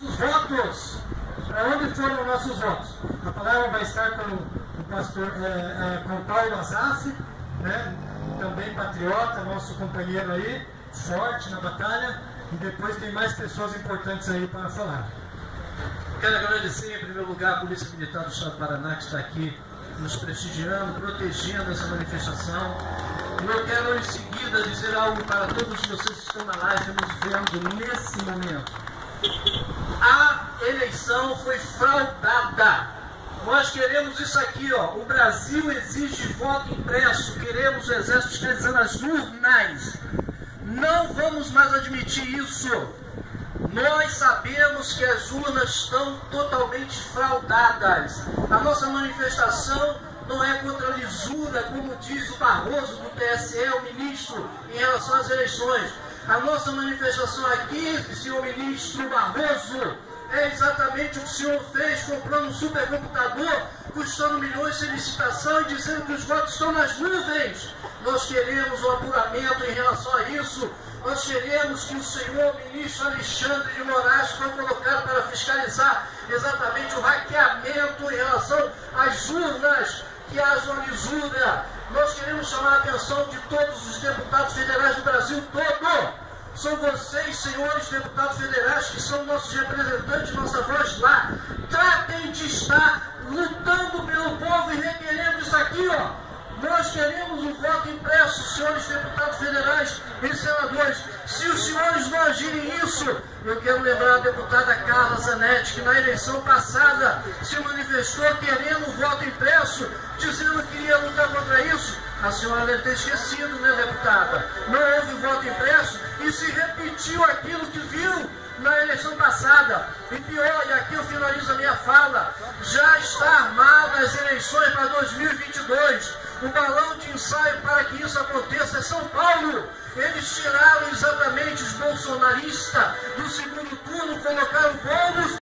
Os votos, para onde foram nossos votos? A palavra vai estar com o pastor, é, é, com Paulo Azaf, né? também patriota, nosso companheiro aí, forte na batalha, e depois tem mais pessoas importantes aí para falar. Quero agradecer em primeiro lugar a Polícia Militar do Estado do Paraná que está aqui nos prestigiando, protegendo essa manifestação. E eu quero em seguida dizer algo para todos vocês que estão na live nos vendo nesse momento. Foi fraudada. Nós queremos isso aqui, ó. O Brasil exige voto impresso. Queremos o exército fiscalizando as urnas. Não vamos mais admitir isso. Nós sabemos que as urnas estão totalmente fraudadas. A nossa manifestação não é contra a lisura, como diz o Barroso do TSE, o ministro, em relação às eleições. A nossa manifestação aqui, senhor ministro Barroso, é exatamente o que o senhor fez, comprando um supercomputador, custando milhões sem licitação e dizendo que os votos estão nas nuvens. Nós queremos um apuramento em relação a isso. Nós queremos que o senhor ministro Alexandre de Moraes foi colocado para fiscalizar exatamente o hackeamento em relação às urnas, que haja uma lisura. Nós queremos chamar a atenção de todos os deputados federais do Brasil todo são vocês, senhores deputados federais, que são nossos representantes, nossa voz lá. Tratem de estar lutando pelo povo e requerendo isso aqui, ó. Nós queremos um voto impresso, senhores deputados federais e senadores. Se os senhores não agirem isso, eu quero lembrar a deputada Carla Zanetti, que na eleição passada se manifestou querendo um voto impresso, dizendo que ia lutar contra isso. A senhora deve ter esquecido, né, deputada? Não repetiu aquilo que viu na eleição passada. E pior, e aqui eu finalizo a minha fala, já está armada as eleições para 2022. O balão de ensaio para que isso aconteça é São Paulo. Eles tiraram exatamente os bolsonaristas do segundo turno, colocaram o